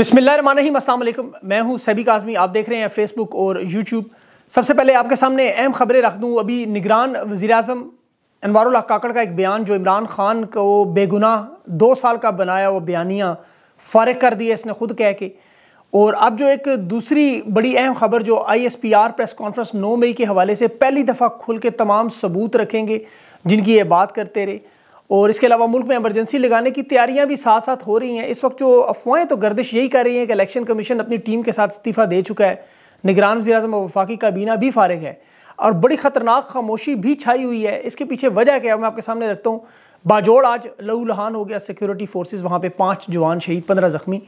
अस्सलाम वालेकुम मैं हूँ सभी काजमी। आप देख रहे हैं फेसबुक और यूट्यूब सबसे पहले आपके सामने अहम खबरें रख दूँ। अभी निगरान वज़ी अजम अनवारुल्लाह काकड़ का एक बयान, जो इमरान खान को बेगुनाह दो साल का बनाया, वो बयानियाँ फ़ारग कर दिया इसने खुद कह के। और अब जो एक दूसरी बड़ी अहम खबर, जो I S P R press conference नौ मई के हवाले से पहली दफ़ा खुल के तमाम सबूत रखेंगे, जिनकी ये बात करते रहे। और इसके अलावा मुल्क में एमरजेंसी लगाने की तैयारियाँ भी साथ साथ हो रही हैं। इस वक्त जो अफवाहें तो गर्दिश यही कर रही हैं कि इलेक्शन कमीशन अपनी टीम के साथ इस्तीफ़ा दे चुका है। निगरान वजी अजम वफाकी काबीना भी फारग है और बड़ी ख़तरनाक खामोशी भी छाई हुई है। इसके पीछे वजह क्या मैं आपके सामने रखता हूँ। बाजोड़ आज लहू लहान हो गया। सिक्योरिटी फोर्सेज वहाँ पर पाँच जवान शहीद, पंद्रह ज़ख्मी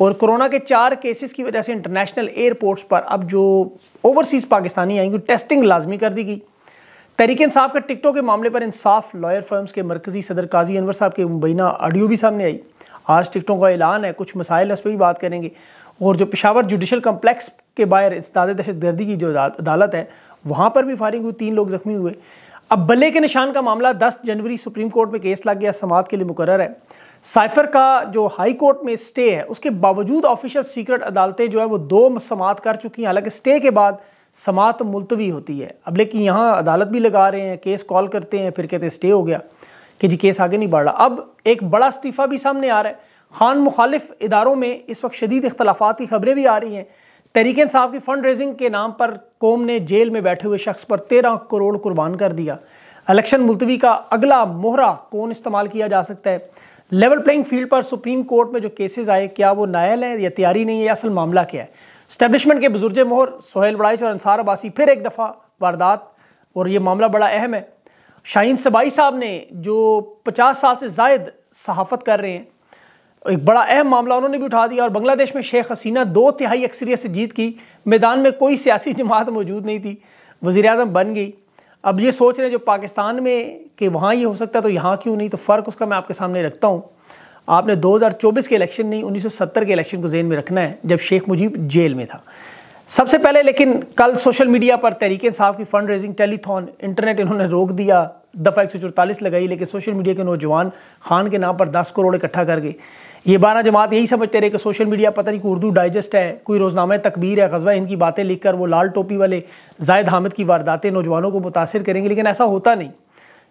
और कोरोना के चार केसेस की वजह से इंटरनेशनल एयरपोर्ट्स पर अब जो ओवरसीज़ पाकिस्तानी आएँगे टेस्टिंग लाजमी कर दी गई। तहरीक इंसाफ के टिकटों के मामले पर इंसाफ लॉयर फर्म्स के मरकजी सदर काजी अनवर साहब के मुबैना ऑडियो भी सामने आई। आज टिकटों का ऐलान है, कुछ मसाइल उस पर भी बात करेंगे। और जो पिशावर जुडिशल कम्प्लेक्स के बाहर इस्ताद दहशत गर्दी की जो अदालत है, वहाँ पर भी फायरिंग हुई, तीन लोग जख्मी हुए। अब बल्ले के निशान का मामला 10 जनवरी सुप्रीम कोर्ट में केस लग गया, समात के लिए मुकर है। साइफर का जो हाई कोर्ट में स्टे है, उसके बावजूद ऑफिशियल सीक्रेट अदालतें जो है, वो दो समात कर चुकी हैं। हालाँकि स्टे के बाद समात मुलतवी होती है। अब लेकिन यहाँ अदालत भी लगा रहे हैं, केस कॉल करते हैं, फिर कहते हैं, स्टे हो गया। कि जी, केस आगे नहीं बढ़ रहा। अब एक बड़ा इस्तीफ़ा भी सामने आ रहा है। खान मुखालिफ इदारों में इस वक्त शदीद इख्तलाफात की खबरें भी आ रही हैं। तहरीक साहब की फ़ंड रेजिंग के नाम पर कौम ने जेल में बैठे हुए शख्स पर तेरह करोड़ कुर्बान कर दिया। इलेक्शन मुलतवी का अगला मोहरा कौन इस्तेमाल किया जा सकता है? लेवल प्लेइंग फ़ील्ड पर सुप्रीम कोर्ट में जो केसेस आए, क्या वो नायल है या तैयारी नहीं है असल मामला क्या है? स्टैब्लिशमेंट के बुज़ुर्ग मोहर, सोहेल बड़ाइश और अंसार अबासी फिर एक दफ़ा वारदात, और ये मामला बड़ा अहम है। शाहीन सबाई साहब ने, जो पचास साल से जायद सहाफ़त कर रहे हैं, एक बड़ा अहम मामला उन्होंने भी उठा दिया, और बांग्लादेश में शेख हसीना दो तिहाई अक्सरियत से जीत की, मैदान में कोई सियासी जमात मौजूद नहीं थी वज़ी बन गई। अब ये सोच रहे हैं जो पाकिस्तान में कि वहाँ ये हो सकता है तो यहाँ क्यों नहीं? तो फ़र्क उसका मैं आपके सामने रखता हूँ। आपने 2024 के इलेक्शन नहीं 1970 के इलेक्शन को जेन में रखना है, जब शेख मुजीब जेल में था। सबसे पहले, लेकिन कल सोशल मीडिया पर तहरीक साहब की फंड रेजिंग, टेलीथॉन, इंटरनेट इन्होंने रोक दिया। दफ़ा एक लगाई, लेकिन सोशल मीडिया के नौजवान खान के नाम पर दस करोड़ इकट्ठा कर गए। ये बारह जमात यही समझते रहे कि सोशल मीडिया पता नहीं कोई उर्दू डाइजेस्ट है, कोई रोजनामा तकबीर है, गजवा, इनकी बातें लिख कर वो लाल टोपी वाले जायद हामिद की वारदातें नौजवानों को मुतासर करेंगे, लेकिन ऐसा होता नहीं।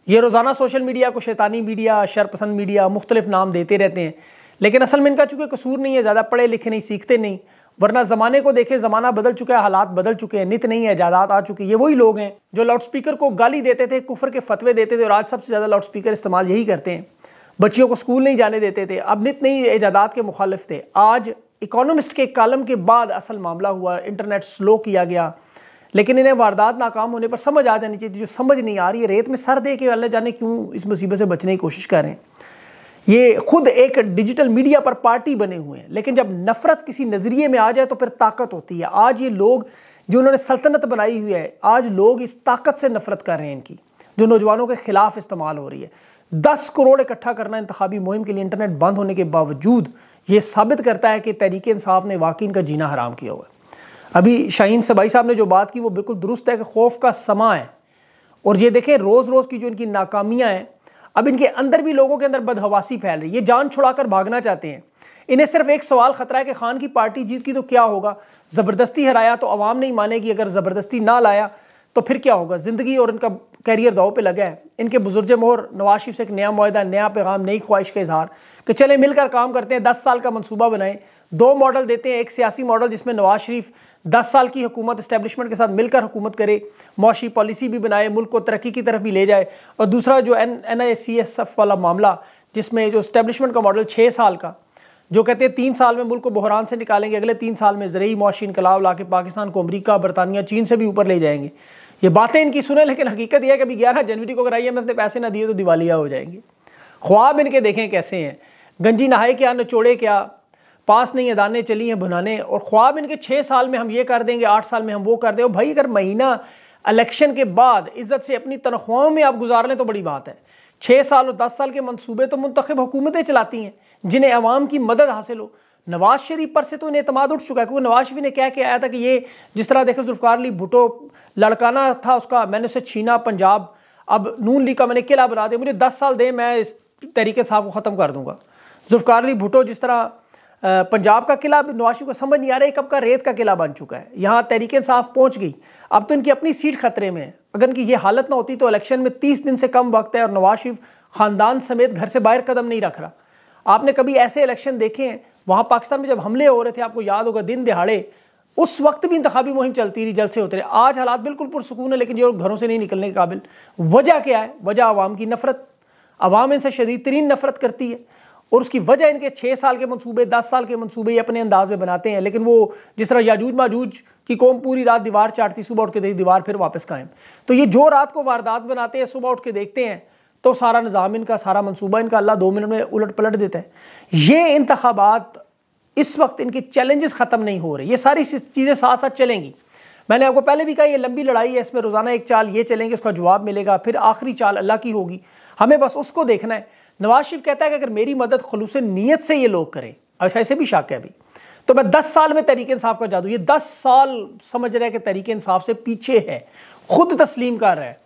ये रोज़ाना सोशल मीडिया को शैतानी मीडिया, शरपसंद मीडिया मुख्तलिफ़ नाम देते रहते हैं, लेकिन असल में इनका चूँकि कसूर नहीं है, ज़्यादा पढ़े लिखे नहीं, सीखते नहीं, वरना ज़माने को देखे, ज़माना बदल चुका है, हालात बदल चुके हैं, नित नहीं है जादात आ चुकी है, ये वही लोग हैं जो लाउड स्पीकर को गाली देते थे, कुफर के फतवे देते थे, और आज सबसे ज़्यादा लाउड स्पीकर इस्तेमाल यही करते हैं। बच्चियों को स्कूल नहीं जाने देते थे, अब नित नहीं ईजादात के मुखालिफ थे। आज इकोनॉमिस्ट के कालम के बाद असल मामला हुआ, इंटरनेट स्लो किया गया। लेकिन इन्हें वारदात नाकाम होने पर समझ आ जानी चाहिए, जो समझ नहीं आ रही है, रेत में सर दे के अल्लाह जाने क्यों इस मुसीबत से बचने की कोशिश कर। रहे हैं ये खुद एक डिजिटल मीडिया पर पार्टी बने हुए हैं, लेकिन जब नफरत किसी नज़रिए में आ जाए तो फिर ताकत होती है। आज ये लोग, जो उन्होंने सल्तनत बनाई हुई है, आज लोग इस ताकत से नफरत कर रहे हैं इनकी, जो नौजवानों के खिलाफ इस्तेमाल हो रही है। दस करोड़ इकट्ठा करना इंतबी मुहिम के लिए इंटरनेट बंद होने के बावजूद ये साबित करता है कि तहरीक इंसाफ ने वाकई इनका जीना हराम किया हुआ है। अभी शाहीन सबाई साहब ने जो बात की वो बिल्कुल दुरुस्त है कि खौफ का समा है। और ये देखें रोज़ रोज़ की जो इनकी नाकामियाँ हैं, अब इनके अंदर भी लोगों के अंदर बदहवासी फैल रही है। ये जान छुड़ाकर भागना चाहते हैं। इन्हें सिर्फ़ एक सवाल खतरा है कि खान की पार्टी जीत की तो क्या होगा? ज़बरदस्ती हराया तो अवाम नहीं मानेगी। अगर ज़बरदस्ती ना लाया तो फिर क्या होगा? ज़िंदगी और इनका कैरियर दाव पे लगा है। इनके बुज़ुर्ग मोहर नवाज़ शरीफ से एक नया माहा नया पैगाम, नई ख्वाहिश का इजहार। कि चले मिलकर काम करते हैं, दस साल का मनसूबा बनाएँ। दो मॉडल देते हैं, एक सियासी मॉडल जिसमें नवाज़ शरीफ दस साल की हुकूमत इस्टेब्लिशमेंट के साथ मिलकर हुकूमत करे। मौशी पॉलिसी भी बनाए, मुल्क को तरक्की की तरफ़ भी ले जाए। और दूसरा जो N N I C S F वाला मामला, जिसमें जो इस्टेब्लिशमेंट का मॉडल छः साल का, जो कहते हैं तीन साल में मुल्क को बहरान से निकालेंगे, अगले तीन साल में ज़रिए मुआशी इनकलाब ला के पाकिस्तान को अमरीका, बरतानिया, चीन से भी ऊपर ले जाएँगे। ये बातें इनकी सुने, लेकिन हकीकत यह है कि अभी ग्यारह जनवरी को अगर आइए अपने पैसे ना दिए तो दिवालिया हो जाएँगे। ख्वाब इनके देखें कैसे हैं। गंजी नहाए क्या नचोड़े क्या, पास नहीं अदाने चली हैं भुनाने और ख्वाब इनके छः साल में हम ये कर देंगे, आठ साल में हम वो कर दें। भाई, अगर महीना इलेक्शन के बाद इज़्ज़त से अपनी तनख्वाहों में आप गुजार लें तो बड़ी बात है। छः साल और दस साल के मनसूबे तो मुंतब हुकूमतें चलाती हैं, जिन्हें अवाम की मदद हासिल हो। नवाज़ शरीफ पर से तो इन्हें अतमाद उठ चुका है, क्योंकि नवाज़ शरीफ ने कह के आया था कि ये जिस तरह देखे जुल्फ़ार अली भुटो लड़काना था, उसका मैंने उसे छीना पंजाब, अब नून लीग का मैंने किला बना दिया, मुझे दस साल दे, मैं इस तरीके साहब को ख़त्म कर दूँगा। जुल्फ़ार अली भुटो जिस तरह पंजाब का किला नवाज़ शरीफ को समझ नहीं आ रहा है कब का रेत का किला बन चुका है। यहाँ तहरीक इंसाफ पहुँच गई। अब तो इनकी अपनी सीट खतरे में है। अगर इनकी ये हालत ना होती तो इलेक्शन में तीस दिन से कम वक्त है और नवाज़ शरीफ ख़ानदान समेत घर से बाहर कदम नहीं रख रहा। आपने कभी ऐसे इलेक्शन देखे हैं वहाँ पाकिस्तान में जब हमले हो रहे थे, आपको याद होगा, दिन दिहाड़े, उस वक्त भी इंतबी मुहिम चलती रही जल से होते रहे आज हालात बिल्कुल पुरसकून है, लेकिन ये घरों से नहीं निकलने के काबिल। वजह क्या है? वजह आवाम की नफरत। आवाम इनसे शदीद तरीन नफरत करती है, और उसकी वजह इनके छः साल के मनसूबे दस साल के मनसूबे अपने अंदाज में बनाते हैं। लेकिन वो जिस तरह याजूज माजूज की कौम पूरी रात दीवार चाटती, सुबह उठ के दीवार फिर वापस कायम। तो ये जो रात को वारदात बनाते हैं, सुबह उठ के देखते हैं तो सारा निज़ाम इनका, सारा मनसूबा इनका अल्लाह दो मिनट में उलट पलट देता है। ये इंतबात इस वक्त इनके चैलेंजेस ख़त्म नहीं हो रहे। ये सारी चीज़ें साथ साथ चलेंगी। मैंने आपको पहले भी कहा, ये लंबी लड़ाई है, इसमें रोज़ाना एक चाल ये चलेंगे, इसका जवाब मिलेगा, फिर आखिरी चाल अल्लाह की होगी। हमें बस उसको देखना है। नवाज़ शरीफ कहता है कि अगर मेरी मदद खलूस नीयत से ये लोग करें अच्छा ऐसे भी शक है अभी तो मैं दस साल में तरीके इंसाफ का जादू, ये दस साल समझ रहे कि तरीके इंसाफ से पीछे है, खुद तस्लीम कर रहा है।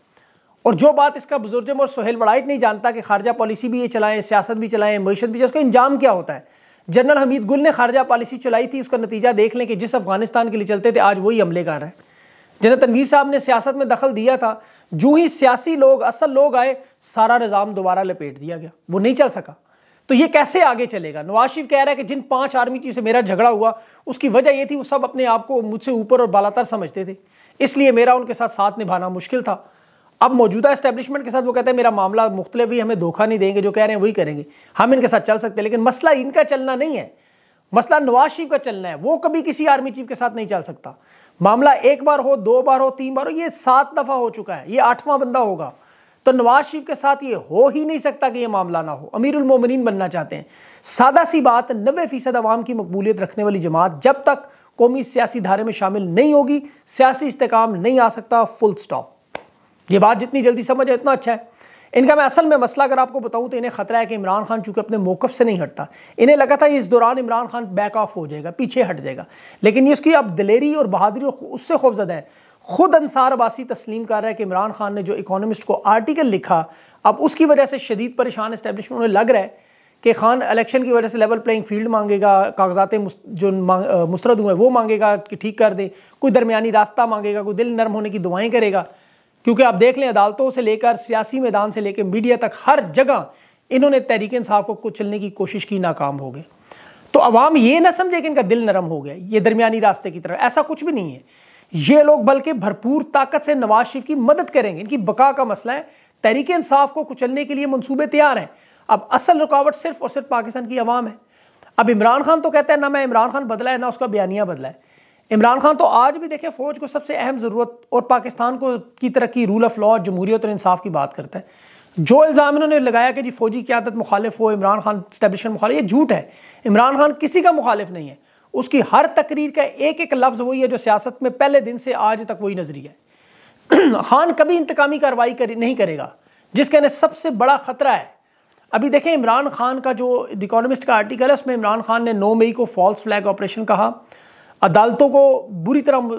और जो बात इसका बुजुर्जम और सोहेल बड़ाइट नहीं जानता कि खारजा पॉलिसी भी ये चलाएँ, सियासत भी चलाएँ मीशत भी उसका इंजाम क्या होता है? जनरल हमीद गुल ने खारजा पॉलिसी चलाई थी, उसका नतीजा देख लें कि जिस अफ़गानिस्तान के लिए चलते थे, आज वही हमले कर रहे हैं। जनरल तनवीर साहब ने सियासत में दखल दिया था, जो ही सियासी लोग, असल लोग आए, सारा निज़ाम दोबारा लपेट दिया गया, वो नहीं चल सका। तो ये कैसे आगे चलेगा? नवाज़ शरीफ कह रहा है कि जिन पाँच आर्मी चीफ से मेरा झगड़ा हुआ, उसकी वजह ये थी, वो सब अपने आप को मुझसे ऊपर और बालातर समझते थे। इसलिए मेरा उनके साथ साथ निभाना मुश्किल था। अब मौजूदा इस्टेब्लिशमेंट के साथ वो कहते हैं, मेरा मामला मुख्तलिफ़ भी हमें धोखा नहीं देंगे, जो कह रहे हैं वही करेंगे। हम इनके साथ चल सकते हैं, लेकिन मसला इनका चलना नहीं है। मसला नवाज़ शरीफ का चलना है। वो कभी किसी आर्मी चीफ के साथ नहीं चल सकता। मामला एक बार हो, दो बार हो, तीन बार हो, ये सात दफ़ा हो चुका है, ये आठवां बंदा होगा। तो नवाज़ शरीफ के साथ ये हो ही नहीं सकता कि ये मामला ना हो। अमीर उलमोमिन बनना चाहते हैं। सादा सी बात नबे फ़ीसद अवाम की मकबूलियत रखने वाली जमात जब तक कौमी सियासी धारे में शामिल नहीं होगी, सियासी इस्तेकाम नहीं आ सकता फुल स्टॉप ये बात जितनी जल्दी समझ है इतना अच्छा है। इनका मैं असल में मसला अगर आपको बताऊँ तो इन्हें खतरा है कि इमरान खान चूँकि अपने मौकफ से नहीं हटता, इन्हें लगा था इस दौरान इमरान खान बैक ऑफ़ हो जाएगा, पीछे हट जाएगा। लेकिन ये उसकी अब दिलेरी और बहादुरी उससे खौफजदा है। खुद अंसार अबासी तस्लीम कर रहा है कि इमरान खान ने जो इकोनॉमिस्ट को आर्टिकल लिखा, अब उसकी वजह से शदीद परेशान इस्टेब्लिशमेंट उन्हें लग रहा है कि खान इलेक्शन की वजह से लेवल प्लेइंग फ़ील्ड मांगेगा, कागजात जो मुस्रद हुए वो मांगेगा कि ठीक कर दे, कोई दरमियानी रास्ता मांगेगा, कोई दिल नरम होने की दुआएँ करेगा। क्योंकि आप देख लें, अदालतों से लेकर सियासी मैदान से लेकर मीडिया तक हर जगह इन्होंने तहरीक इंसाफ को कुचलने की कोशिश की, नाकाम हो गए। तो अवाम ये ना समझे कि इनका दिल नरम हो गया, ये दरमियानी रास्ते की तरफ़। ऐसा कुछ भी नहीं है। ये लोग बल्कि भरपूर ताकत से नवाज़ शरीफ की मदद करेंगे। इनकी बका का मसला है। तहरीक इंसाफ को कुचलने के लिए मनसूबे तैयार हैं। अब असल रुकावट सिर्फ़ और सिर्फ़ पाकिस्तान की आवाम है। अब इमरान खान तो कहता है, ना मैं इमरान खान बदला है, ना उसका बयानिया बदला है। इमरान खान तो आज भी देखें फ़ौज को सबसे अहम ज़रूरत और पाकिस्तान को की तरक्की रूल ऑफ़ लॉ जमहूरियत और इंसाफ की बात करता है। जो इल्ज़ाम इन्होंने लगाया कि जी फौजी क्यादत मुखालिफ हो इमरान खान स्टैब्लिशमेंट मुखालिफ ये झूठ है। इमरान खान किसी का मुखालिफ नहीं है। उसकी हर तकरीर का एक एक लफ्ज़ वही है जो सियासत में पहले दिन से आज तक वही नज़रिया है। खान कभी इंतकामी कार्रवाई कर, नहीं करेगा जिसके सबसे बड़ा ख़तरा है। अभी देखें इमरान खान का जो इकोनॉमिस्ट का आर्टिकल है उसमें इमरान खान ने नौ मई को फॉल्स फ्लैग ऑपरेशन कहा। अदालतों को बुरी तरह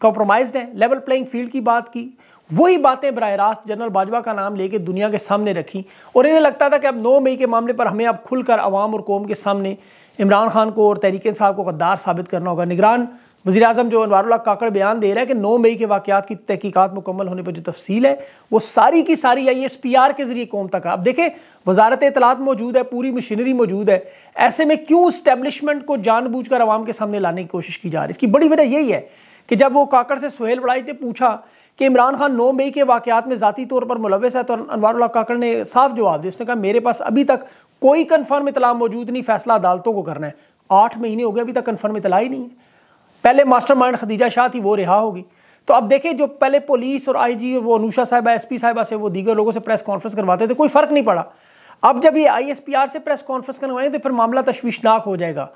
कॉम्प्रोमाइज हैं लेवल प्लेइंग फ़ील्ड की बात की। वही बातें बरह रास्त जनरल बाजवा का नाम लेके दुनिया के सामने रखी और इन्हें लगता था कि अब 9 मई के मामले पर हमें अब खुलकर अवाम और कौम के सामने इमरान खान को और तहरीक साहब को गद्दार साबित करना होगा। निगरान वजी अजम जो अनवारुल्ला काकड़ बयान दे रहा है कि नौ मई के वाकत की तहकीकत मुकम्मल होने पर जो तफसील है, वो सारी की सारी आई एस पी आर के ज़रिए कौम तक। है अब देखें, वजारत इतलात मौजूद है, पूरी मशीनरी मौजूद है। ऐसे में क्यों इस्टेब्लिशमेंट को जानबूझ कर आवाम के सामने लाने की कोशिश की जा रही है? इसकी बड़ी वजह यही है कि जब वो काकड़ से सुहेल बड़ाई ने पूछा कि इमरान खान नौ मई के वाकत में ज़ाती तौर पर मुलवस है तो अनवारुल्ला काकड़ ने साफ़ जवाब दिया। उसने कहा, मेरे पास अभी तक कोई कन्फर्म इतला मौजूद नहीं, फैसला अदालतों को करना है। आठ महीने हो गए, अभी तक कन्फर्म इतला ही नहीं है। पहले मास्टरमाइंड खदीजा शाह थी, वो रिहा होगी। तो अब देखें, जो पहले पुलिस और आईजी और वो अनुषा साहबा, एसपी साहबा से वो दीगर लोगों से प्रेस कॉन्फ्रेंस करवाते थे, कोई फ़र्क नहीं पड़ा। अब जब ये आईएसपीआर से प्रेस कॉन्फ्रेंस करवाएँगे तो फिर मामला तशवीशनाक हो जाएगा।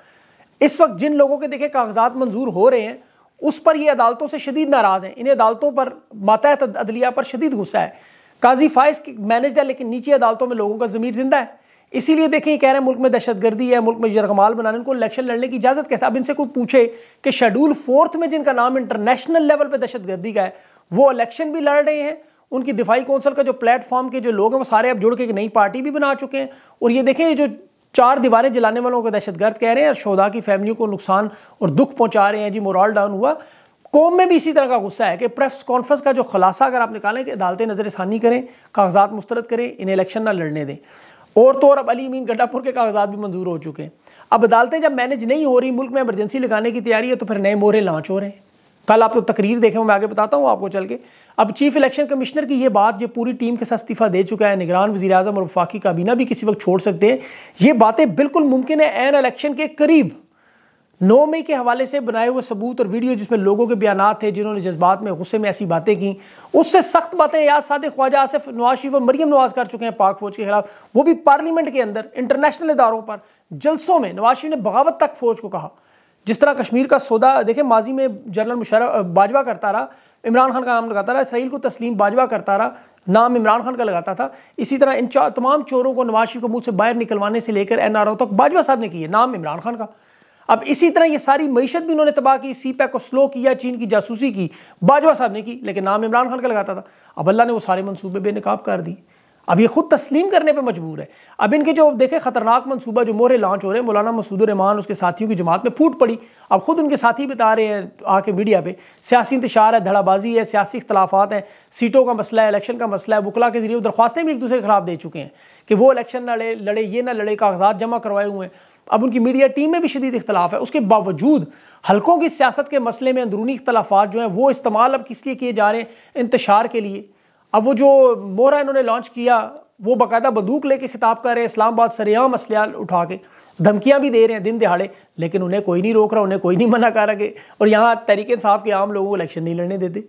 इस वक्त जिन लोगों के देखे कागजात मंजूर हो रहे हैं, उस पर ये अदालतों से शदीद नाराज़ हैं। इन अदालतों पर मातहत अदलिया पर शदीद गुस्सा है। काजी फाइज मैनेज है, लेकिन नीचे अदालतों में लोगों का ज़मीर ज़िंदा है। इसीलिए देखें, ये कह रहे हैं मुल्क में दहशत गर्दी है, मुल्क में यरगमाल बनाने को इलेक्शन लड़ने की इजाज़त कैसे? अब इनसे कोई पूछे कि शेड्यूल फोर्थ में जिनका नाम इंटरनेशनल लेवल पर दहशत गर्दी का है, वो इलेक्शन भी लड़ रहे हैं। उनकी दिफाई कौंसिल का जो प्लेटफॉर्म के जो लोग हैं, वो सारे अब जुड़ के एक नई पार्टी भी बना चुके हैं। और ये देखें जो चार दीवारें जलाने वालों को दहशतगर्द कह रहे हैं और शोधा की फैमिलियों को नुकसान और दुख पहुँचा रहे हैं। जी मोरल डाउन हुआ। कौम में भी इसी तरह का गुस्सा है कि प्रेस कॉन्फ्रेंस का जो खुलासा अगर आप निकालें कि अदालतें नज़र षानी करें, कागजात मुस्तरद करें, इन्हें इलेक्शन ना लड़ने दें। और तो और अब अली मीन गड्ढापुर के कागजात भी मंजूर हो चुके हैं। अब अदालतें जब मैनेज नहीं हो रही, मुल्क में एमरजेंसी लगाने की तैयारी है तो फिर नए मोहरे लॉन्च हो रहे हैं। कल आप तो तकरीर देखें, मैं आगे बताता हूँ आपको चल के। अब चीफ इलेक्शन कमिश्नर की ये बात जो पूरी टीम के साथ इस्तीफा दे चुका है, निगरान वजी अजम और वफाकी काबीना भी किसी वक्त छोड़ सकते हैं। ये बातें बिल्कुल मुमकिन है एन इलेक्शन के करीब। नौ मई के हवाले से बनाए हुए सबूत और वीडियो जिसमें लोगों के बयान थे, जिन्होंने जज्बात में गुस्से में ऐसी बातें की। उससे सख्त बातें याद सादे ख्वाजा आसिफ नवाज़ शरीफ और मरियम नवाज़ कर चुके हैं पाक फौज के खिलाफ। वो भी पार्लियामेंट के अंदर, इंटरनेशनल इदारों पर, जलसों में नवाज़ शरीफ ने बगावत तक फौज को कहा। जिस तरह कश्मीर का सौदा, देखें, माजी में जनरल मुशरफ बाजवा करता रहा, इमरान खान का नाम लगाता रहा, इसराइल को तस्लीम बाजवा करता रहा, नाम इमरान खान का लगाता था। इसी तरह इन तमाम चोरों को नवाज़ शरीफ को मुँह से बाहर निकलवाने से लेकर एन आर ओ तक बाजवा साहब ने किए, नाम इमरान खान का। अब इसी तरह ये सारी मीशत भी उन्होंने तबाह की सी पैक को स्लो किया, चीन की जासूसी की, बाजवा साहब ने की, लेकिन नाम इमरान खान का लगाता था। अब अल्लाह ने वो सारे मनसूबे बेनकाब कर दिए अब ये खुद तस्लीम करने पे मजबूर है। अब इनके जो, देखे, खतरनाक मनसूबा जो मोहरे लॉन्च हो रहे हैं, मौलाना मसूद रहमान, उसके साथियों की जमात में फूट पड़ी। अब खुद उनके साथी बता रहे हैं, आके मीडिया पे। सियासी इंतशार है, धड़ाबाजी है, सियासी इख्तलाफात हैं। सीटों का मसला है इलेक्शन का मसला है बुकला के ज़रिए दरख्वास्तें भी एक दूसरे के खिलाफ दे चुके हैं कि वो इलेक्शन लड़े लड़े ये ना लड़े, कागजात जमा करवाए हुए हैं। अब उनकी मीडिया टीम में भी शदीद इख्तलाफ है। उसके बावजूद हल्कों की सियासत के मसले में अंदरूनी इख्तलाफा जो हैं, वो इस्तेमाल अब किस लिए किए जा रहे हैं? इंतशार के लिए। अब वो जो मोहरा इन्होंने लॉन्च किया, वो बाकायदा बंदूक लेके खिताब कर रहे हैं, इस्लामाबाद सरेआम असलिया उठा के। धमकियाँ भी दे रहे हैं दिन दिहाड़े, लेकिन उन्हें कोई नहीं रोक रहा, उन्हें कोई नहीं मना कर रहा और यहाँ तरीके साहब के आम लोगों को इलेक्शन नहीं लड़ने देते।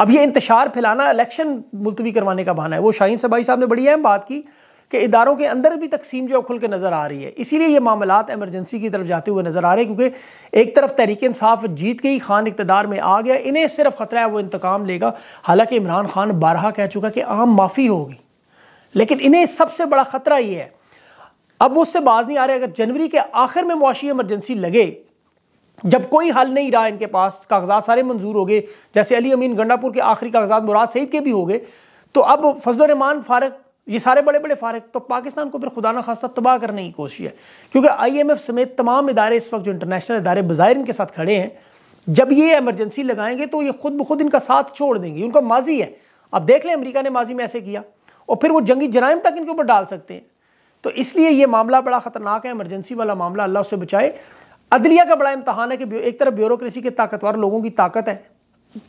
अब ये इंतशार फैलाना, इलेक्शन मुलतवी करवाने का बहाना है। वो शाहीन सबाई साहब ने बड़ी अहम बात की कि इदारों के अंदर भी तकसीम जो है खुल के नज़र आ रही है। इसीलिए ये मामला एमरजेंसी की तरफ़ जाते हुए नज़र आ रहे हैं, क्योंकि एक तरफ़ तहरीक इंसाफ जीत ही खान इकतदार में आ गया, इन्हें सिर्फ़ ख़तरा है, वो इंतकाम लेगा। हालाँकि इमरान खान बारहा कह चुका कि आम माफ़ी होगी, लेकिन इन्हें सबसे बड़ा ख़तरा ये है। अब उससे बाज नहीं आ रहे, अगर जनवरी के आखिर में मुआशी एमरजेंसी लगे, जब कोई हल नहीं रहा इनके पास, कागजात सारे मंजूर हो गए, जैसे अली अमीन गंडापुर के आखिरी कागजात मुराद सईद के भी हो गए तो अब फजल रहमान ये सारे बड़े बड़े फारक तो पाकिस्तान को फिर खुदा ना खास्ता तबाह करने की कोशिश है। क्योंकि आई एम एफ़ समेत तमाम इदारे इस वक्त जो इंटरनेशनल इदारे बाहर इनके साथ खड़े हैं, जब ये एमरजेंसी लगाएँगे तो ये खुद ब खुद इनका साथ छोड़ देंगे। उनका माजी है। अब देख लें अमरीका ने माजी में ऐसे किया, और फिर वो जंगी जराइम तक इनके ऊपर डाल सकते हैं। तो इसलिए ये मामला बड़ा ख़तरनाक है एमरजेंसी वाला मामला, अल्लाह उससे बचाए। अदलिया का बड़ा इम्तहान है कि एक तरफ़ ब्यूरोक्रेसी के ताकतवर लोगों की ताकत है,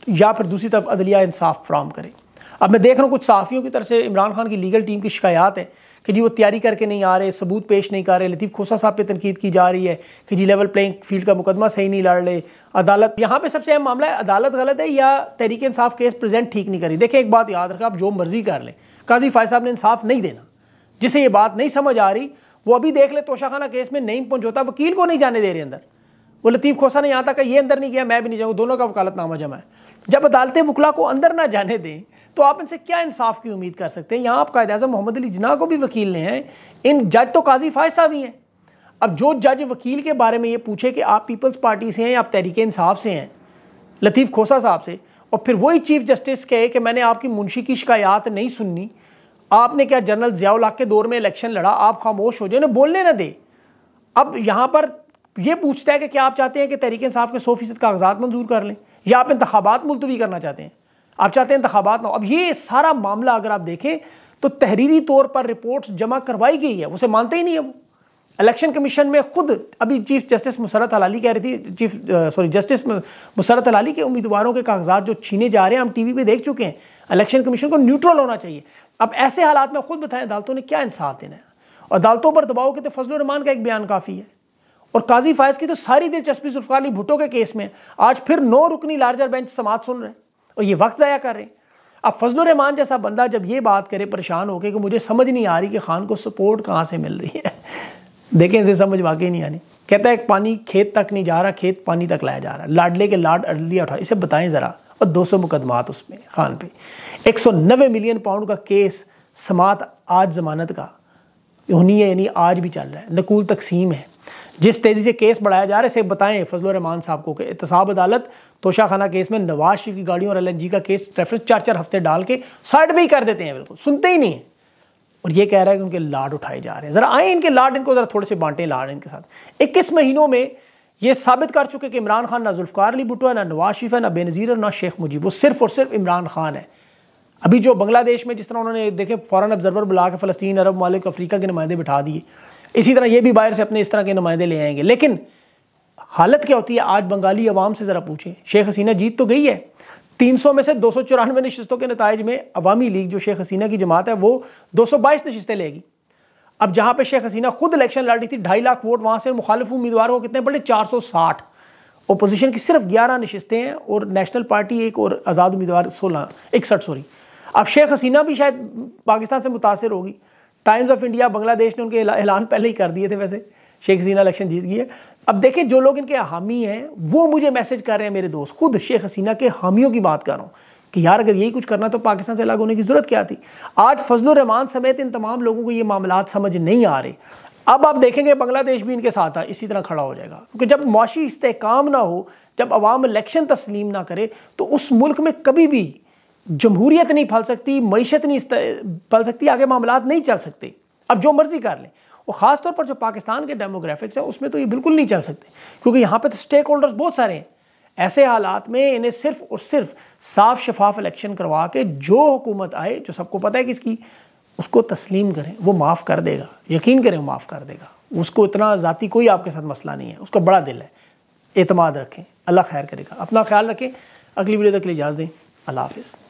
या फिर दूसरी तरफ़ अदलिया इंसाफ फ्राम करे। अब मैं देख रहा हूँ कुछ साफ़ियों की तरफ़ से इमरान खान की लीगल टीम की शिकायत है कि जी वो तैयारी करके नहीं आ रहे, सबूत पेश नहीं कर रहे, लतीफ़ खोसा साहब पे तनकीद की जा रही है कि जी लेवल प्लेइंग फ़ील्ड का मुकदमा सही नहीं लड़ रहे, अदालत, यहाँ पे सबसे अहम मामला है, अदालत गलत है या तहरीक इंसाफ केस प्रेजेंट ठीक नहीं करी? देखें एक बात याद रखें, आप जो मर्ज़ी कर लें। काजी फाय साहब ने इंसाफ नहीं देना। जिसे ये बात नहीं समझ आ रही, वो अभी देख ले, तोशाखाना केस में नहीं पहुंचोता वकील को नहीं जाने दे रहे अंदर। वो लतीफ़ खोसा ने यहाँ तक ये अंदर नहीं गया मैं भी नहीं जाऊँगा। दोनों का वकालतनामा जमा है। जब अदालतें वकला को अंदर ना जाने दें तो आप इनसे क्या इंसाफ की उम्मीद कर सकते हैं? यहाँ आप कायद अजम मोहम्मद अली जना को भी वकील ने हैं, इन जज तो काजी फायद साहब ही। हैं अब जो जज वकील के बारे में ये पूछे कि आप पीपल्स पार्टी से हैं या आप तहरीक इंसाफ से हैं, लतीफ़ खोसा साहब से, और फिर वही चीफ जस्टिस कहे कि मैंने आपकी मुंशी की शिकायत नहीं सुननी, आपने क्या जनरल जियाउल के दौर में इलेक्शन लड़ा, आप खामोश हो जाए उन्हें बोलने ना दे। अब यहाँ पर यह पूछता है कि क्या आप चाहते हैं कि तहरीक इंसाफ के सौ फ़ीसद कागजात मंजूर कर लें, या आप इंतबात मुलतवी करना चाहते हैं? आप चाहते हैं इंतबात ना अब ये सारा मामला अगर आप देखें तो तहरीरी तौर पर रिपोर्ट जमा करवाई गई है, उसे मानते ही नहीं है वो। इलेक्शन कमीशन में खुद, अभी चीफ जस्टिस मुसरत हलाली कह रही थी, chief sorry, justice Musarrat Hilali के उम्मीदवारों के कागजात जो छीने जा रहे हैं, हम टीवी पे देख चुके हैं, इलेक्शन कमीशन को न्यूट्रल होना चाहिए। अब ऐसे हालात में खुद बताएँ, अदालतों ने क्या इंसाफ देना है? और अदालतों पर दबाव के तो फजल रहमान का एक बयान काफ़ी है। और काजी फायज की तो सारी दिलचस्पी जुल्फकार भुट्टो के केस में आज फिर नौ रुकनी लार्जर बेंच समाज सुन रहे हैं। और ये वक्त ज़ाया कर रहे हैं। अब फजल रहमान जैसा बंदा जब ये बात करे, परेशान होकर कि मुझे समझ नहीं आ रही कि खान को सपोर्ट कहाँ से मिल रही है। देखें, इसे समझ वाकई नहीं आनी कहता है पानी खेत तक नहीं जा रहा, खेत पानी तक लाया जा रहा है। लाडले के लाड अड़लिया उठा। इसे बताएँ ज़रा। और 200 मुकदमात उसमें खान पे। 190 मिलियन पाउंड का केस समात आज ज़मानत का। होनी है यानी आज भी चल रहा है। नकूल तकसीम है। जिस तेज़ी से केस बढ़ाया जा रहा है, इसे बताएँ फजल रहमान साहब को एहतसाब अदालत तोशा खाना केस में नवाज़ शरीफ की गाड़ियों और एलएनजी का केस रेफरेंस चार चार हफ़्ते डाल के साइड ही कर देते हैं, बिल्कुल, सुनते ही नहीं है। और ये कह रहा है कि उनके लाड उठाए जा रहे हैं। ज़रा आए इनके लाड, इनको ज़रा थोड़े से बांटे लाड इनके साथ। इक्कीस महीनों में ये साबित कर चुके कि इमरान खान ना जुल्फ़ार अली भुट्टो है, ना नवाज़ शरीफ है, ना बेनज़ीर ना शेख मुजीब। वो सिर्फ़ और सिर्फ़ इमरान खान है। अभी जो बांग्लादेश में जिस तरह उन्होंने देखे, फ़ॉरन ऑब्जर्वर बुला के फ़लस्तीन, अरब मालिक अफ्रीका के नुमाइंदे बिठा दिए। इसी तरह ये भी बाहर से अपने इस तरह के नुमाइंदे ले आएँगे। लेकिन हालत क्या होती है? आज बंगाली अवाम से ज़रा पूछें। शेख हसीना जीत तो गई है। तीन सौ में से दो सौ चौरानवे नशस्तों के नतज में अवामी लीग जो शेख हसीना की जमात है, वो दो सौ बाईस नशस्तें लेगी। अब जहाँ पर शेख हसीना खुद इलेक्शन लड़ रही थी, ढाई लाख वोट, वहाँ से मुखालिफ उम्मीदवार को कितने पड़े चार सौ साठ। अपोजिशन की सिर्फ़ ग्यारह नशस्तें हैं और नेशनल पार्टी एक और आज़ाद उम्मीदवार सोलह, इकसठ सॉरी अब शेख हसीना भी शायद पाकिस्तान से मुतासर होगी। टाइम्स ऑफ़ इंडिया बांग्लादेश ने उनके ऐलान पहले ही कर दिए थे वैसे। शेख हसीना इलेक्शन जीत गई है। अब देखें, जो लोग इनके हामी हैं, वो मुझे मैसेज कर रहे हैं मेरे दोस्त। खुद शेख हसीना के हामियों की बात कर रहा हूँ कि यार, अगर यही कुछ करना तो पाकिस्तान से अलग होने की ज़रूरत क्या थी? आज फजल रहमान समेत इन तमाम लोगों को ये मामला समझ नहीं आ रहे। अब आप देखेंगे, बांग्लादेश भी इनके साथ इसी तरह खड़ा हो जाएगा। क्योंकि जब मुआशी इस्तेकाम ना हो, जब अवाम इलेक्शन तस्लीम ना करे तो उस मुल्क में कभी भी जमहूरियत नहीं फल सकती, मीशत नहीं फल सकती, आगे मामला नहीं चल सकते। अब जो मर्ज़ी कर लें, और ख़ासतौर पर जो पाकिस्तान के डेमोग्राफिक्स हैं, उसमें तो ये बिल्कुल नहीं चल सकते, क्योंकि यहाँ पर तो स्टेक होल्डर्स बहुत सारे हैं। ऐसे हालात में इन्हें सिर्फ़ और सिर्फ़ साफ़ शफाफ इलेक्शन करवा के जो हुकूमत आए, जो सबको पता है किसकी, उसको तस्लीम करें, वो माफ़ कर देगा, यकीन करें माफ़ कर देगा। उसको इतना ज़ाती कोई आपके साथ मसला नहीं है, उसका बड़ा दिल है। एतमाद रखें, अल्लाह खैर करेगा। अपना ख्याल रखें, अगली वीडियो तक के लिए इजाज़ दें। अल्लाह हाफिज़।